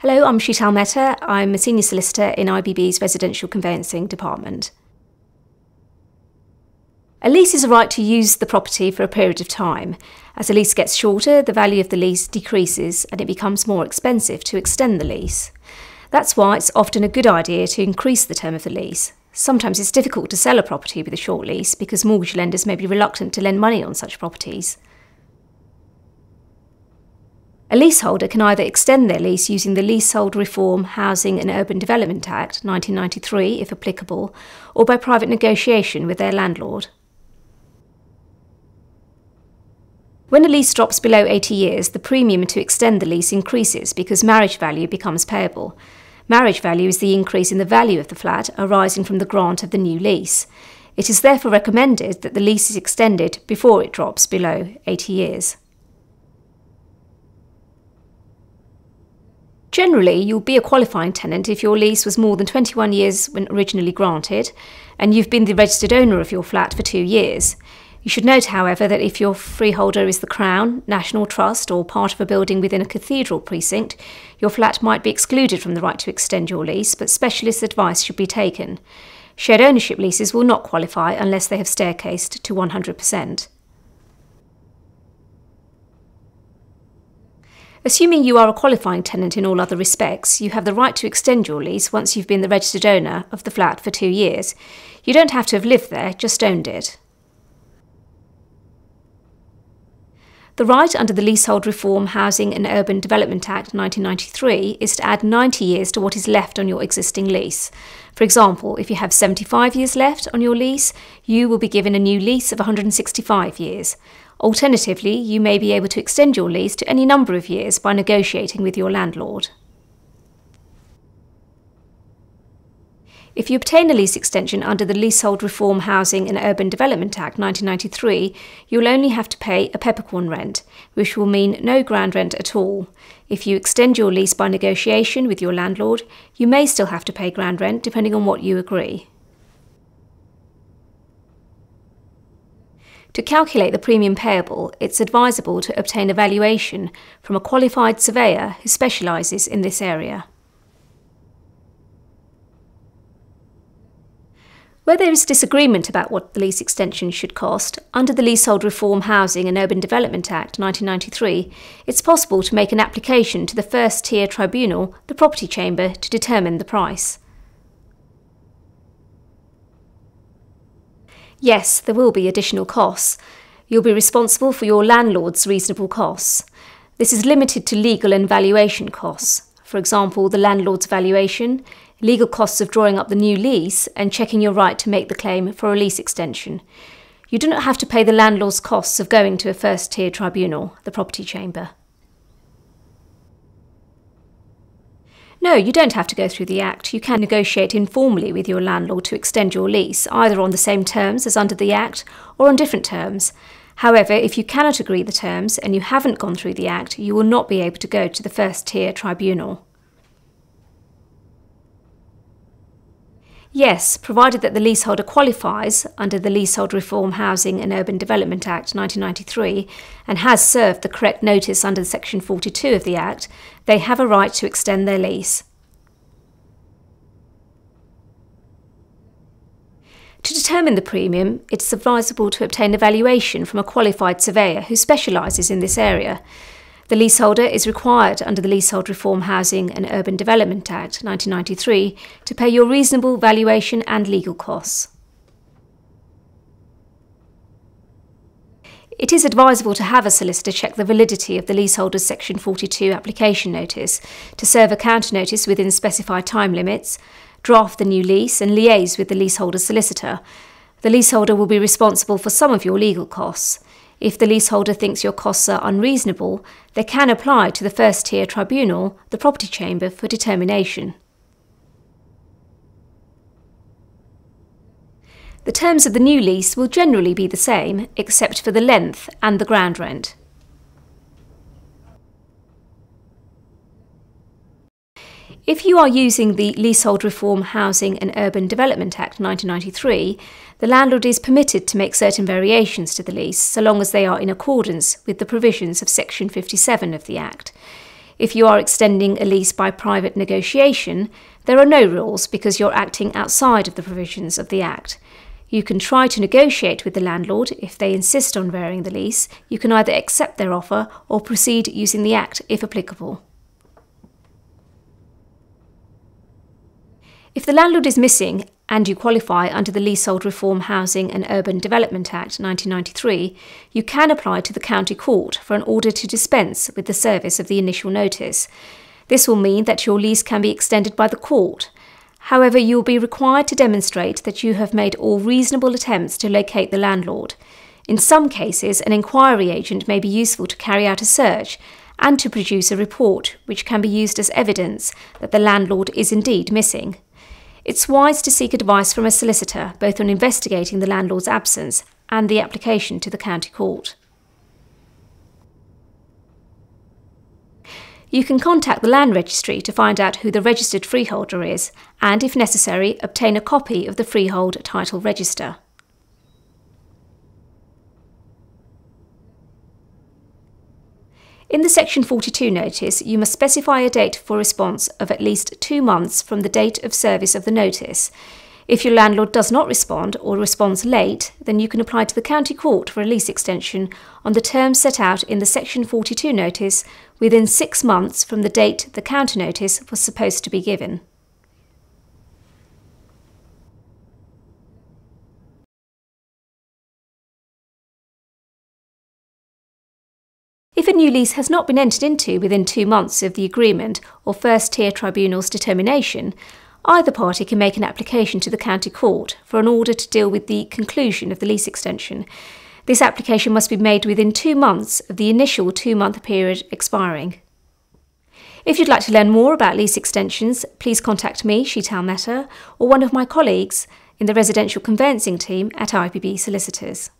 Hello, I'm Shital Mehta. I'm a senior solicitor in IBB's residential conveyancing department. A lease is a right to use the property for a period of time. As the lease gets shorter, the value of the lease decreases and it becomes more expensive to extend the lease. That's why it's often a good idea to increase the term of the lease. Sometimes it's difficult to sell a property with a short lease because mortgage lenders may be reluctant to lend money on such properties. A leaseholder can either extend their lease using the Leasehold Reform, Housing and Urban Development Act 1993, if applicable, or by private negotiation with their landlord. When a lease drops below 80 years, the premium to extend the lease increases because marriage value becomes payable. Marriage value is the increase in the value of the flat arising from the grant of the new lease. It is therefore recommended that the lease is extended before it drops below 80 years. Generally, you'll be a qualifying tenant if your lease was more than 21 years when originally granted and you've been the registered owner of your flat for two years. You should note, however, that if your freeholder is the Crown, National Trust, or part of a building within a cathedral precinct, your flat might be excluded from the right to extend your lease, but specialist advice should be taken. Shared ownership leases will not qualify unless they have staircased to 100%. Assuming you are a qualifying tenant in all other respects, you have the right to extend your lease once you've been the registered owner of the flat for two years. You don't have to have lived there, just owned it. The right under the Leasehold Reform, Housing and Urban Development Act 1993 is to add 90 years to what is left on your existing lease. For example, if you have 75 years left on your lease, you will be given a new lease of 165 years. Alternatively, you may be able to extend your lease to any number of years by negotiating with your landlord. If you obtain a lease extension under the Leasehold Reform Housing and Urban Development Act 1993, you will only have to pay a peppercorn rent, which will mean no ground rent at all. If you extend your lease by negotiation with your landlord, you may still have to pay ground rent depending on what you agree. To calculate the premium payable, it's advisable to obtain a valuation from a qualified surveyor who specialises in this area. Where there is disagreement about what the lease extension should cost, under the Leasehold Reform Housing and Urban Development Act 1993, it's possible to make an application to the first tier tribunal, the Property Chamber, to determine the price. Yes, there will be additional costs. You'll be responsible for your landlord's reasonable costs. This is limited to legal and valuation costs. For example, the landlord's valuation, legal costs of drawing up the new lease, and checking your right to make the claim for a lease extension. You do not have to pay the landlord's costs of going to a first tier tribunal, the property chamber. No, you don't have to go through the Act. You can negotiate informally with your landlord to extend your lease, either on the same terms as under the Act or on different terms. However, if you cannot agree the terms and you haven't gone through the Act, you will not be able to go to the first tier tribunal. Yes, provided that the leaseholder qualifies under the Leasehold Reform Housing and Urban Development Act 1993 and has served the correct notice under Section 42 of the Act, they have a right to extend their lease. To determine the premium, it's advisable to obtain a valuation from a qualified surveyor who specialises in this area. The leaseholder is required under the Leasehold Reform Housing and Urban Development Act 1993 to pay your reasonable valuation and legal costs. It is advisable to have a solicitor check the validity of the leaseholder's Section 42 application notice, to serve a counter notice within specified time limits, draft the new lease, and liaise with the leaseholder's solicitor. The leaseholder will be responsible for some of your legal costs. If the leaseholder thinks your costs are unreasonable, they can apply to the first tier tribunal, the property chamber, for determination. The terms of the new lease will generally be the same, except for the length and the ground rent. If you are using the Leasehold Reform Housing and Urban Development Act 1993, the landlord is permitted to make certain variations to the lease so long as they are in accordance with the provisions of Section 57 of the Act. If you are extending a lease by private negotiation, there are no rules because you're acting outside of the provisions of the Act. You can try to negotiate with the landlord if they insist on varying the lease. You can either accept their offer or proceed using the Act if applicable. If the landlord is missing and you qualify under the Leasehold Reform Housing and Urban Development Act 1993, you can apply to the County Court for an order to dispense with the service of the initial notice. This will mean that your lease can be extended by the court. However, you will be required to demonstrate that you have made all reasonable attempts to locate the landlord. In some cases, an inquiry agent may be useful to carry out a search and to produce a report which can be used as evidence that the landlord is indeed missing. It's wise to seek advice from a solicitor both on investigating the landlord's absence and the application to the county court. You can contact the land registry to find out who the registered freeholder is and, if necessary, obtain a copy of the freehold title register. In the Section 42 notice, you must specify a date for response of at least two months from the date of service of the notice. If your landlord does not respond or responds late, then you can apply to the County Court for a lease extension on the terms set out in the Section 42 notice within six months from the date the counter notice was supposed to be given. If a new lease has not been entered into within two months of the agreement or first tier tribunal's determination, either party can make an application to the county court for an order to deal with the conclusion of the lease extension. This application must be made within two months of the initial two month period expiring. If you'd like to learn more about lease extensions, please contact me, Shital Mehta, or one of my colleagues in the residential conveyancing team at IBB Solicitors.